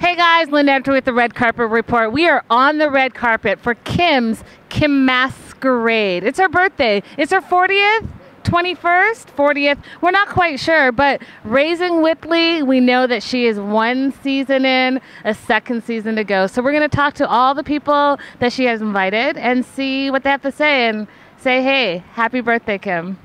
Hey guys, Linda Antwi with the Red Carpet Report. We are on the red carpet for Kym's Kym Masquerade. It's her birthday. It's her 40th, 21st, 40th. We're not quite sure, but Raising Whitley, we know that she is one season in, a second season to go. So we're going to talk to all the people that she has invited and see what they have to say and say, hey, happy birthday, Kym.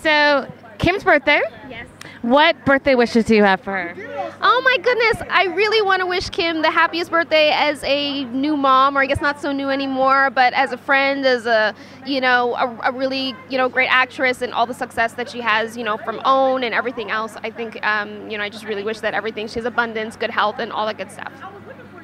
So, Kym's birthday. Yes. What birthday wishes do you have for her? Oh my goodness, I really want to wish Kym the happiest birthday as a new mom, or I guess not so new anymore, but as a friend, as a, you know, a, a really, you know, great actress and all the success that she has, you know, from OWN and everything else. I think, um, you know, I just really wish that everything, she has abundance, good health, and all that good stuff.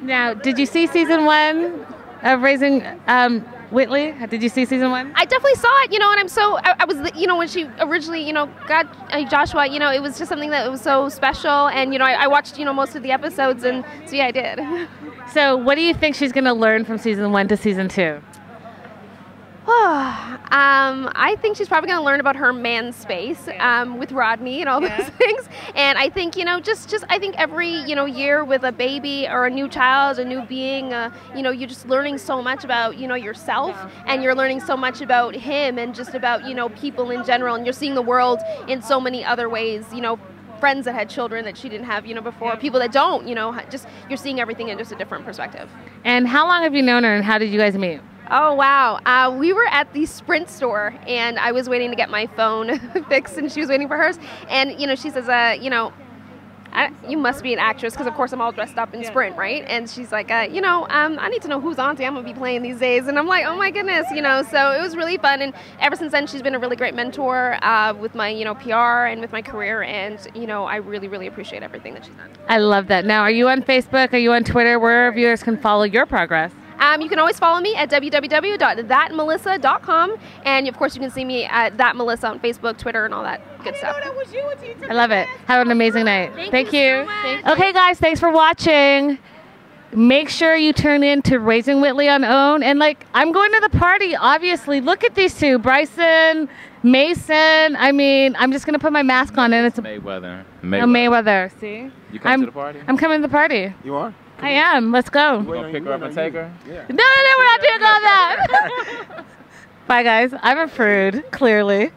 Now, did you see season one of Raising um, Whitley? Did you see season one? I definitely saw it, you know, and I'm so I, I was, you know, when she originally, you know, got uh, Joshua, you know, it was just something that was so special, and you know, I, I watched, you know, most of the episodes, and so yeah, I did. So, what do you think she's going to learn from season one to season two? Um, I think she's probably going to learn about her man space um, with Rodney and all Yeah. those things. And I think you know, just just I think every you know year with a baby or a new child, a new being, uh, you know, you're just learning so much about you know yourself, and you're learning so much about him, and just about you know people in general, and you're seeing the world in so many other ways. You know. Friends that had children that she didn't have, you know, before. People that don't, you know, just you're seeing everything in just a different perspective. And how long have you known her, and how did you guys meet? Oh wow! Uh, we were at the Sprint store, and I was waiting to get my phone fixed, and she was waiting for hers. And you know, she says, uh, you know, I, you must be an actress because of course I'm all dressed up in Sprint, right? And she's like, uh, you know, um, I need to know whose auntie I'm gonna be playing these days. And I'm like, oh my goodness, you know. So it was really fun, and ever since then, she's been a really great mentor uh, with my, you know, PR and with my career. And you know, I really, really appreciate everything that she's done. I love that. Now, are you on Facebook? Are you on Twitter? Where our viewers can follow your progress? Um, you can always follow me at www.thatmelissa.com. And of course, you can see me at That Melissa on Facebook, Twitter, and all that good stuff. I love it. Have an amazing night. Thank you so much. Okay, guys, thanks for watching. Make sure you tune in to Raising Whitley on OWN. And, like, I'm going to the party, obviously. Look at these two Bryson, Mason. I mean, I'm just going to put my mask on, and it's a Mayweather. a Mayweather. See? You come I'm, to the party? I'm coming to the party. You are? I am. Let's go. We're gonna pick her up and take her? Yeah. No, no, no, we're not doing all that. Bye, guys. I'm a prude, clearly.